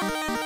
Bye.